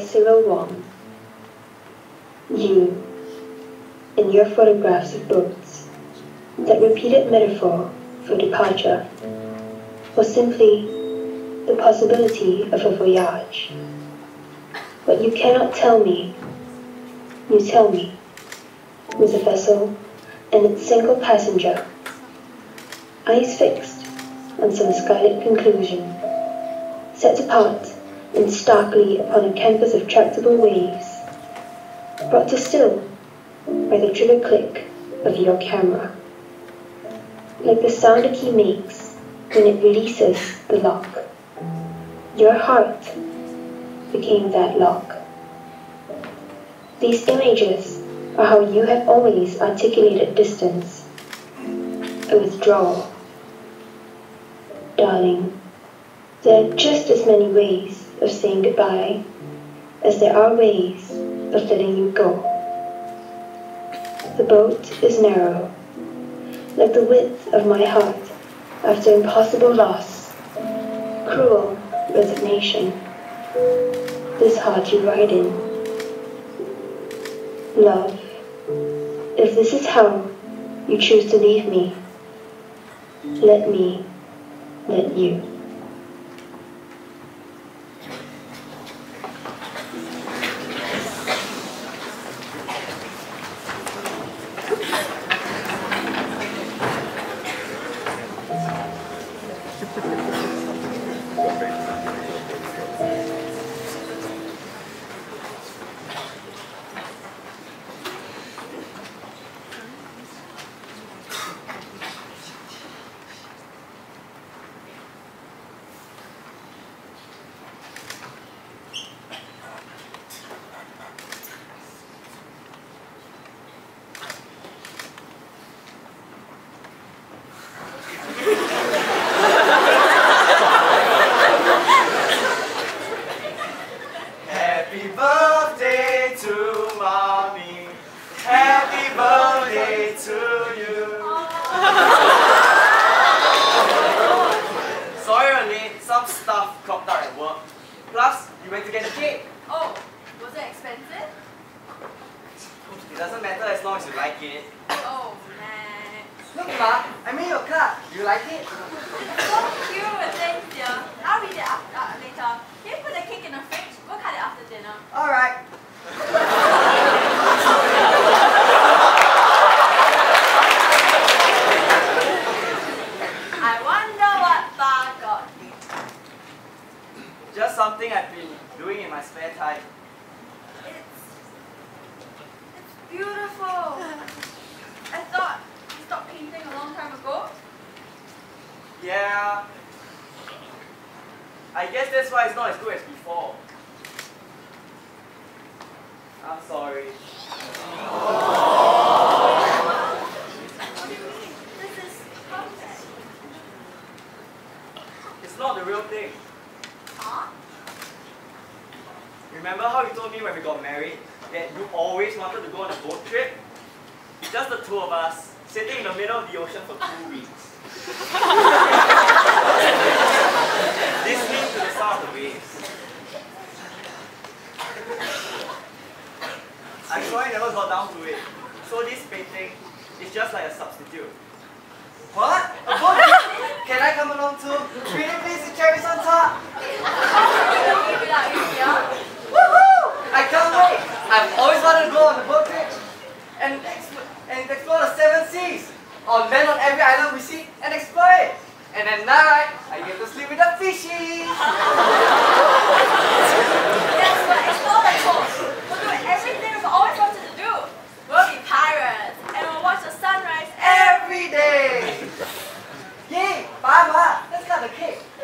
Cyril Wong. You, in your photographs of boats, that repeated metaphor for departure, was simply the possibility of a voyage. What you cannot tell me, you tell me, was a vessel and its single passenger, eyes fixed on some misguided conclusion, set apart and starkly upon a canvas of tractable waves, brought to still by the trigger click of your camera. Like the sound a key makes when it releases the lock. Your heart became that lock. These images are how you have always articulated distance, a withdrawal. Darling, there are just as many ways of saying goodbye as there are ways of letting you go. The boat is narrow, like the width of my heart after impossible loss, cruel resignation. This heart you ride in. Love, if this is how you choose to leave me, let me let you. Happy birthday to mommy. Happy birthday to you. Sorry you're late. Some stuff cropped out at work. Plus, you went to get the cake. Oh, was it expensive? It doesn't matter as long as you like it. Oh, Max. Look, Ma, I made your card. You like it? It's so cute, thanks, dear. I'll read it after, uh, later. Can you put the cake in the fridge? We'll cut it after dinner. Alright. I wonder what Ba got you. Just something I've been doing in my spare time. It's, it's beautiful. I thought you stopped painting a long time ago. Yeah. I guess that's why it's not as good as before. I'm sorry. What do you mean? This is. It's not the real thing. Remember how you told me when we got married that you always wanted to go on a boat trip? Just the two of us, sitting in the middle of the ocean for two weeks. Listening to the sound of the waves. I'm sorry I never got down to it. So this painting is just like a substitute. What? A boat trip? Can I come along too? Pretty please, the cherries on top. Without you here? Woohoo! I can't wait! I've always wanted to go on a boat trip and, exp- and explore the seven seas. Or land on every island we see and explore it. And at night, I get to sleep with the fishies. Yes, we'll explore the coast. We'll do everything we've always wanted to do. We'll be pirates and we'll watch the sunrise Every day! Yay! Bye, Ma! Let's cut the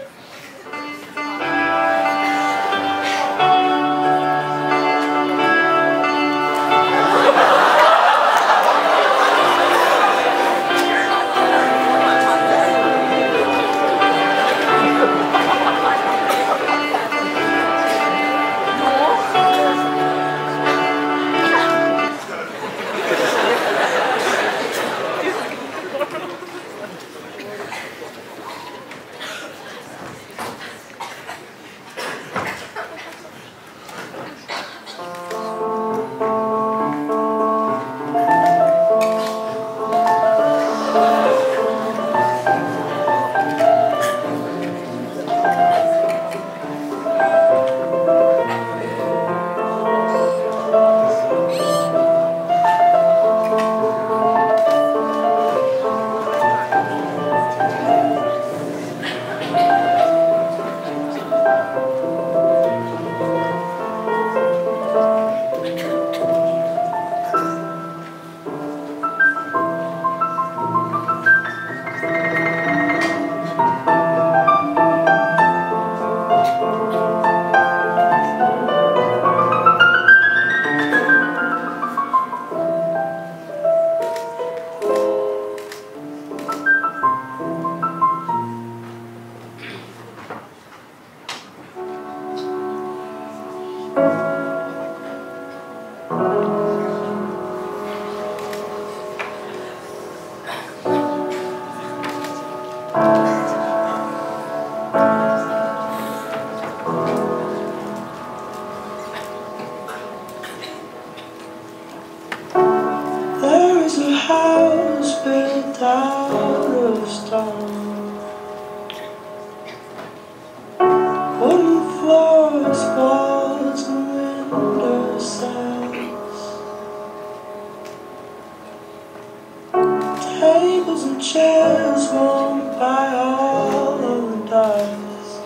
tables and chairs won't buy all of the dust.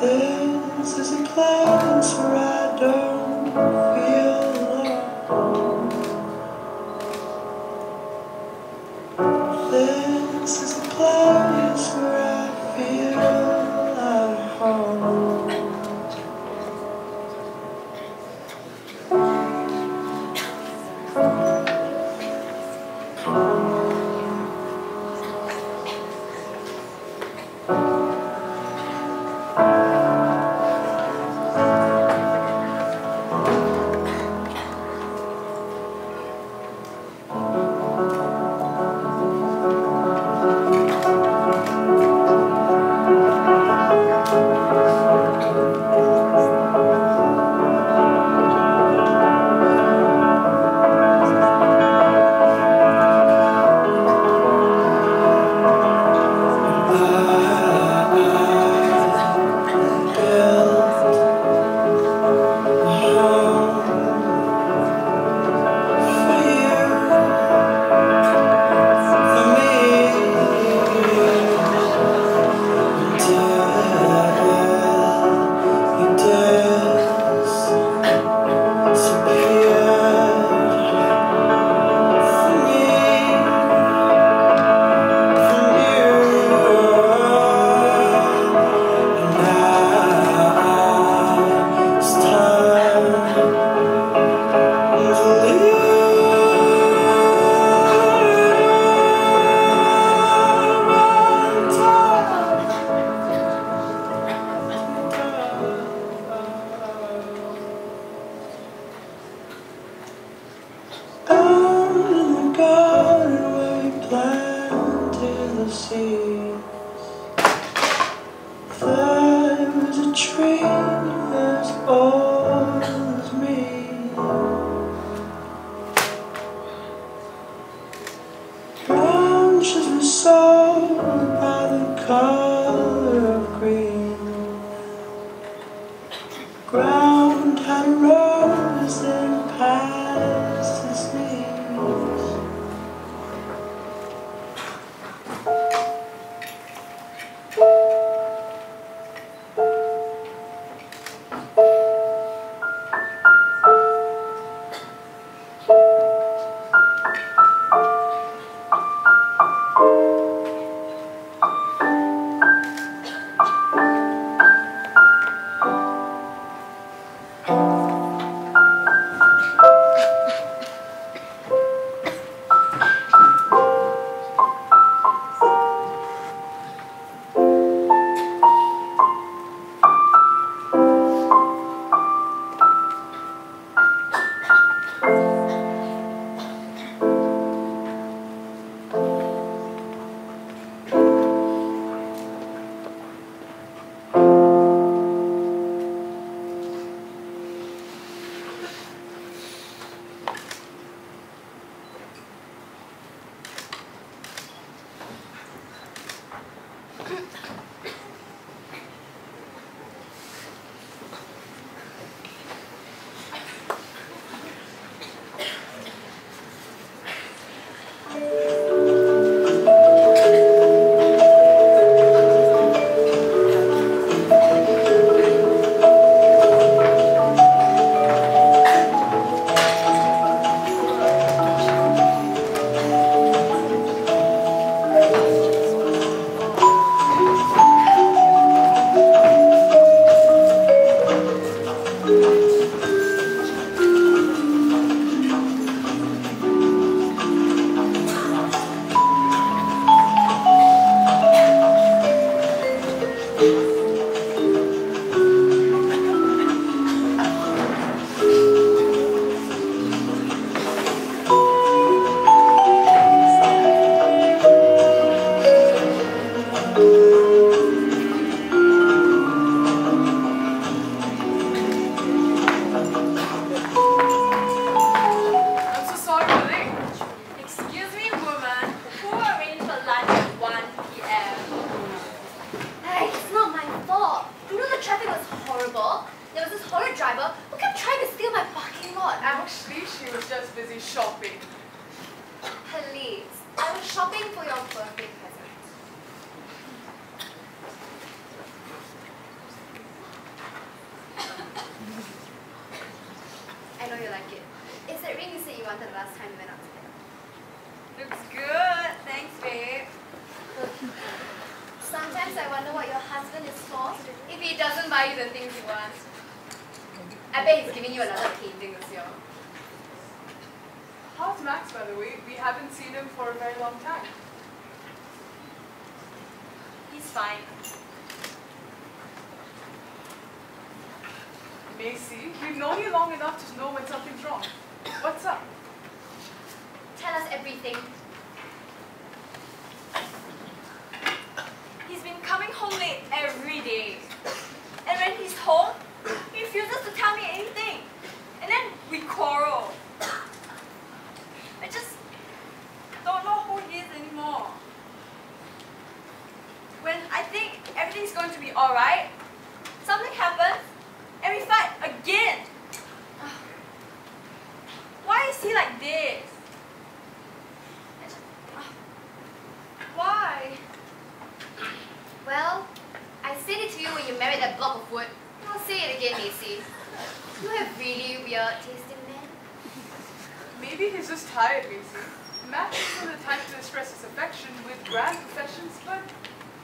This is a place for us. Branches sold by the color I bet he's giving you another painting this year. How's Max, by the way? We haven't seen him for a very long time. He's fine. Macy, we've known you long enough to know when something's wrong. What's up? Tell us everything. He's been coming home late every day. And when he's home, refuses to tell me anything. And then we quarrel. I just don't know who he is anymore. When I think everything's going to be alright, something happens and we fight again. Why is he like this? Why? Well, I said it to you when you married that block of wood. Say it again, Macy. You have really weird taste in men. Maybe he's just tired, Macy. Max isn't the type to express his affection with grand professions, but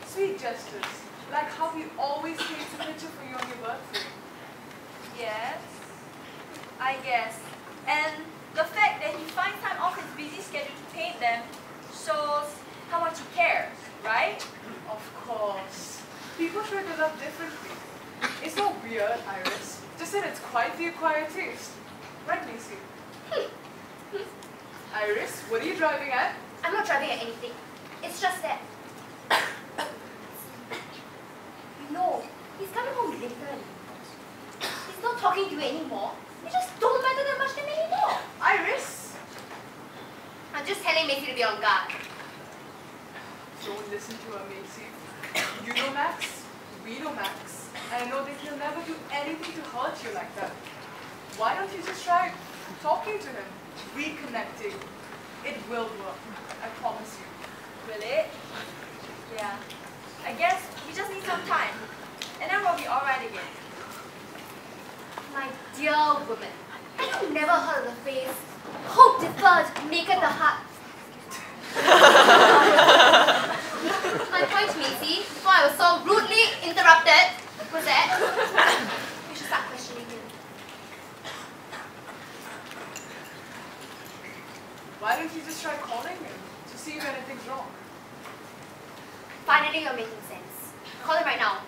sweet gestures, like how he always paints a picture for you on your birthday. Yes, I guess. And the fact that he finds time off his busy schedule to paint them shows how much he cares, right? Of course. People try to love differently. It's not weird, Iris. Just that it's quite the acquired taste. Right, Macy? Iris, what are you driving at? I'm not driving at anything. It's just that. you know, he's coming home later. He's not talking to you anymore. You just don't matter that much to me anymore. Iris! I'm just telling Macy to be on guard. Don't listen to her, Macy. You know Max, we know Max, I know that he'll never do anything to hurt you like that. Why don't you just try talking to him, reconnecting? It will work, I promise you. Will it? Yeah. I guess we just need some time. And then we'll be alright again. My dear woman, I have you never heard of the phrase, hope deferred maketh the heart? My point, Macy, before I was so rudely interrupted, was that you should start questioning him. Why don't you just try calling him to see if anything's wrong? Finally, you're making sense. Call him right now.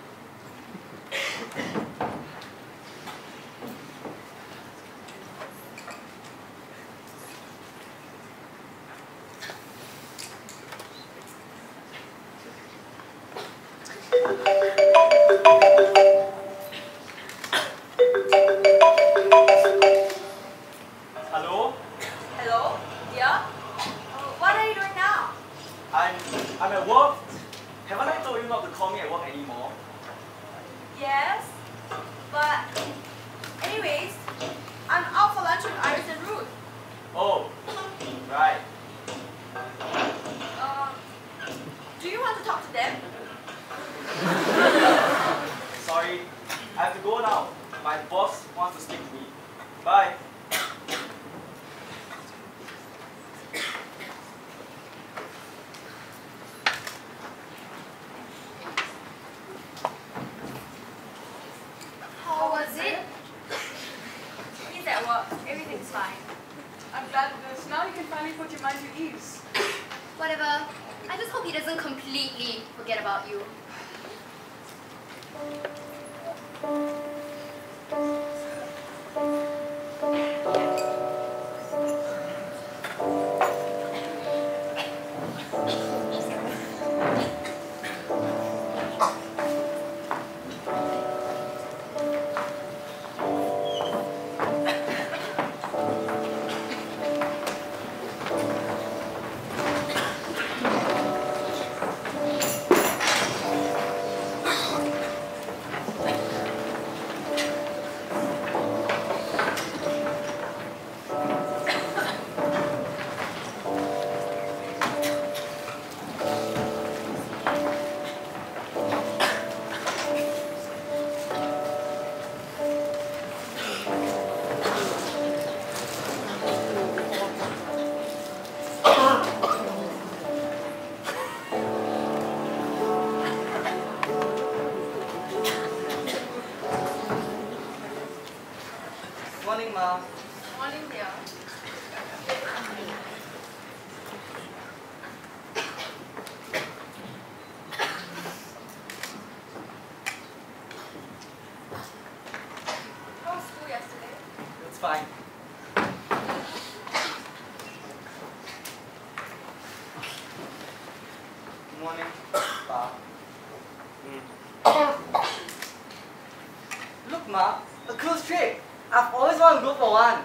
Ma, a cruise trip. I've always wanted to go for one.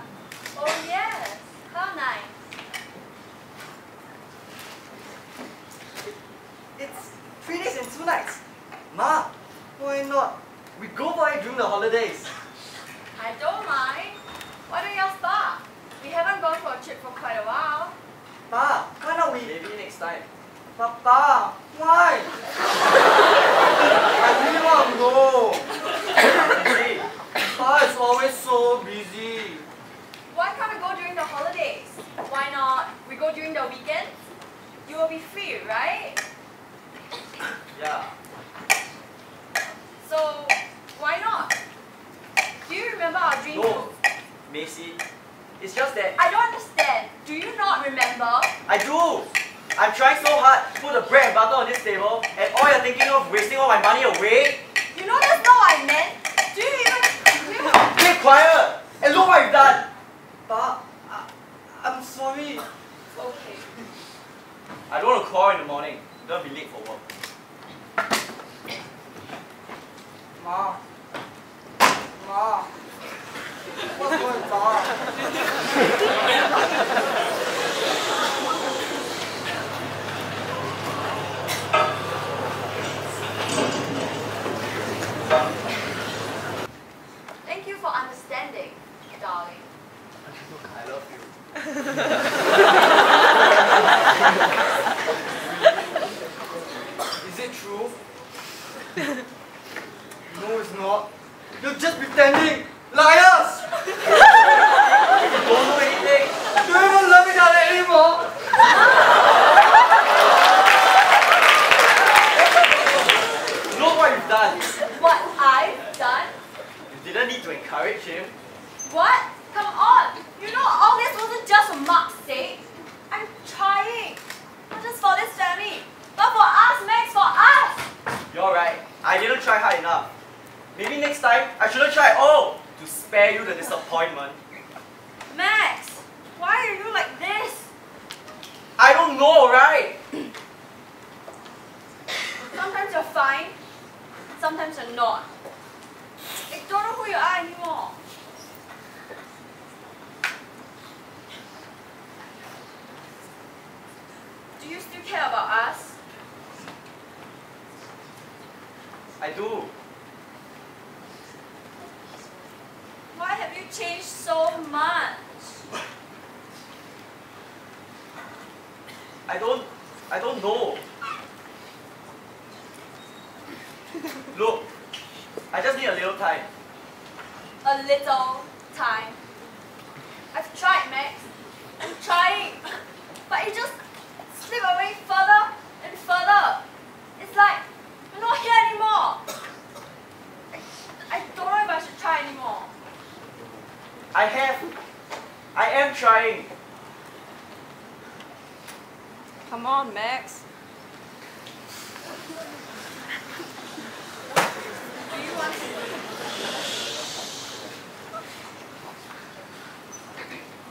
Oh yes, how nice. It's three days and two nights. Ma, why not? We go for it during the holidays. I don't mind. Why don't y'all start? We haven't gone for a trip for quite a while. Pa, why not we? Maybe next time. Papa, why? I really want to go. Busy. Pa is always so busy. Why can't we go during the holidays? Why not? We go during the weekends? You will be free, right? Yeah. So, why not? Do you remember our dream No. Macy, it's just that I don't understand. Do you not remember? I do. I'm trying so hard to put the bread and butter on this table, and all you're thinking of wasting all my money away? You know that's not what I meant. Do you even... Do you... Keep quiet! And look what you've done! Pa, I, I'm sorry. Okay. I don't want to call in the morning. Don't be late for work. Ma. Ma. What's going on? Thank you for understanding, darling. I love you. Is it true? no, it's not. You're just pretending! Liars! you don't know anything. You don't even love each other anymore. Look what you've done. What I've done? You didn't need to encourage him. What? Come on! You know all this wasn't just for Mark's sake. I'm trying. Not just for this family, but for us, Max, for us! You're right. I didn't try hard enough. Maybe next time I shouldn't try at all to spare you the disappointment. Max! Why are you like this? I don't know, right? Sometimes you're fine, sometimes you're not. I don't know who you are anymore. Do you still care about us? I do. Why have you changed so much? I don't. I don't know. Look, I just need a little time. A little time. I've tried, Max. I'm trying. But it just slip away further and further. It's like you're not here anymore. I, I don't know if I should try anymore. I have. I am trying. Come on, Max. Do you want to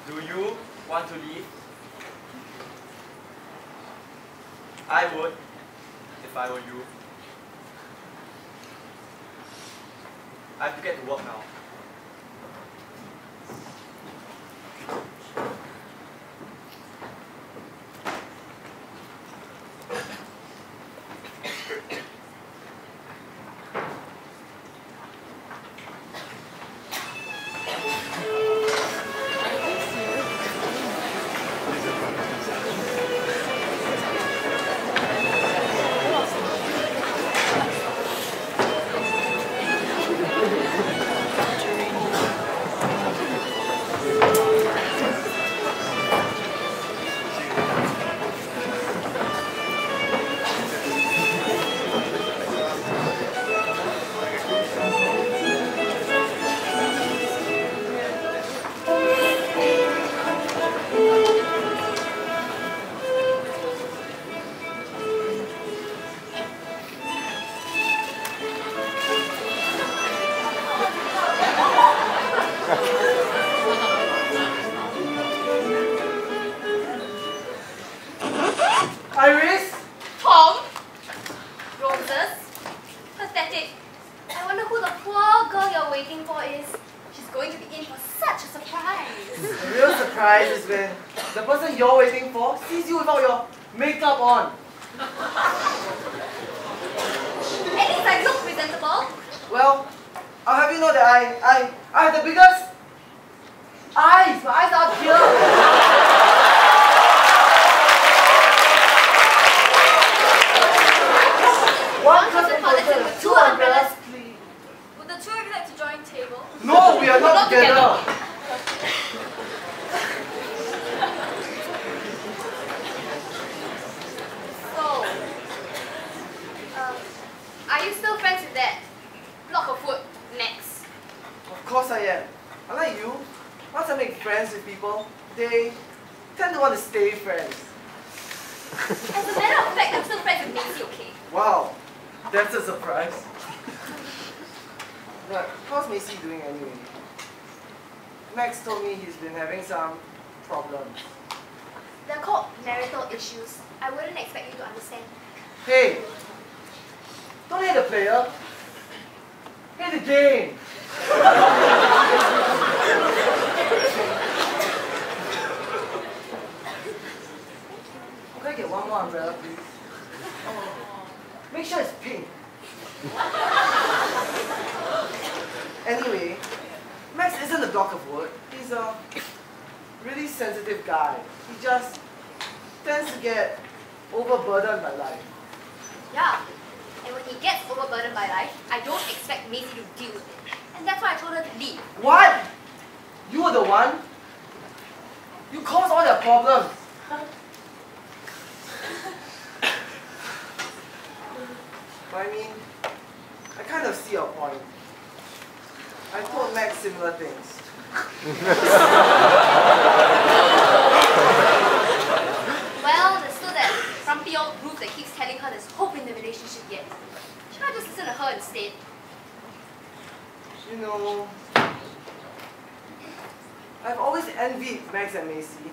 Do you want to leave? I would, if I were you. I have to get to work now. block of wood. He's a really sensitive guy. He just tends to get overburdened by life. Yeah, and when he gets overburdened by life, I don't expect Maisie to deal with it. And that's why I told her to leave. What? You were the one? You caused all their problems. I mean, I kind of see your point. I told Max similar things well, there's still that grumpy old group that keeps telling her there's hope in the relationship yet. Should I just listen to her instead? You know, I've always envied Max and Macy.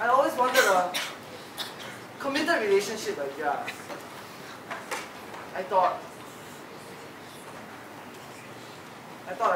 I always wanted a committed relationship like that. I thought, 到 thought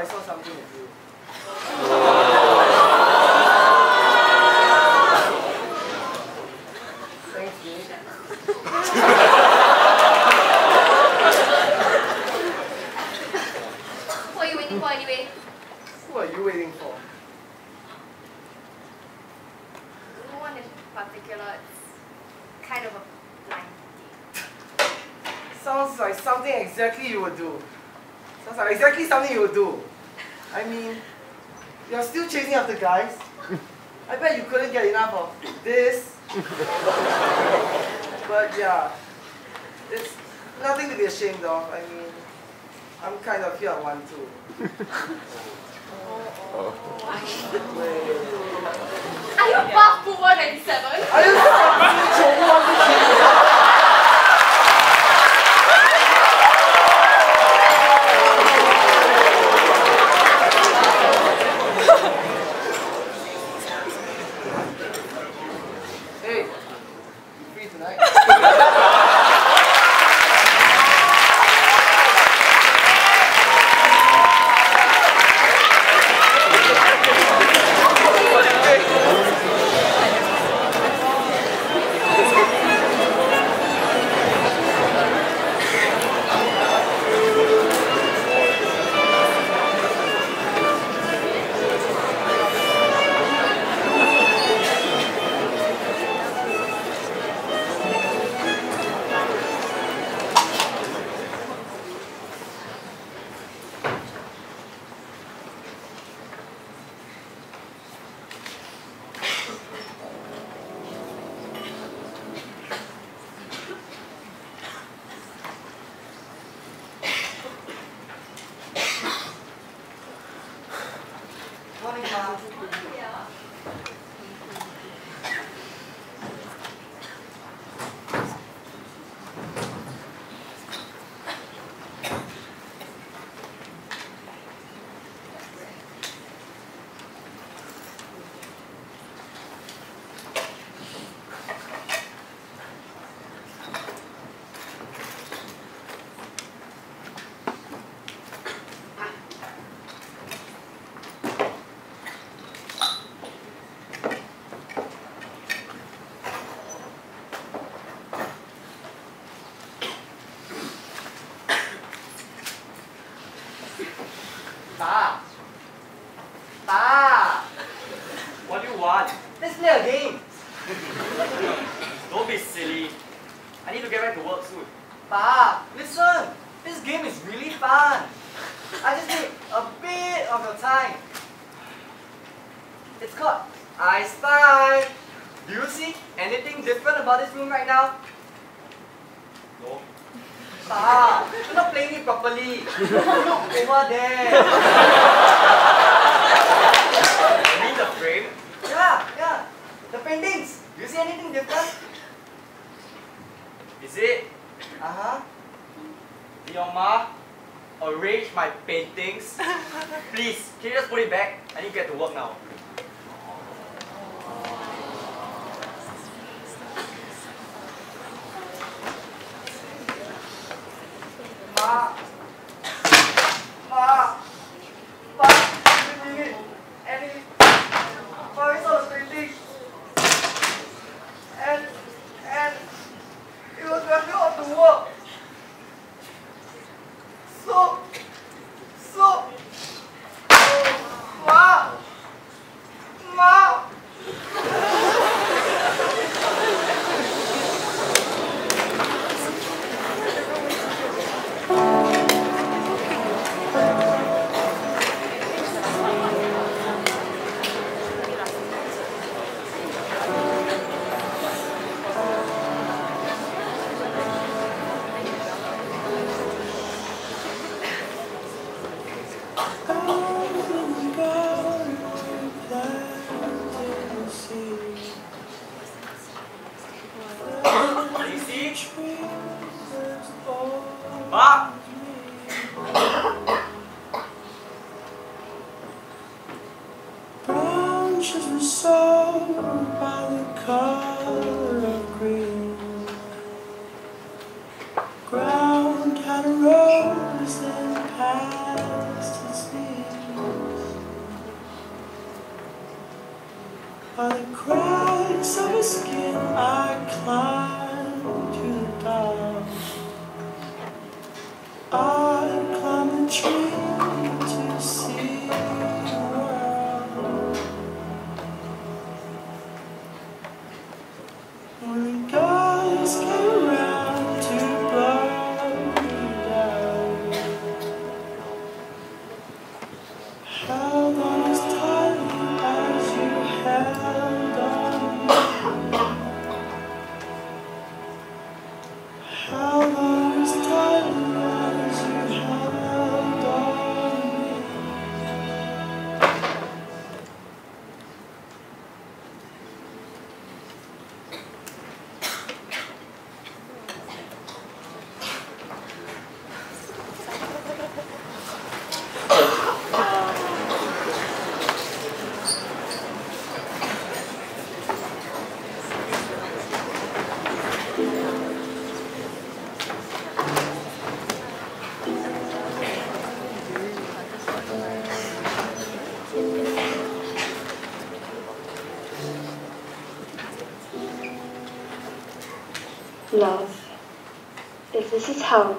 If this is how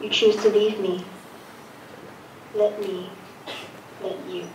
you choose to leave me, let me let you.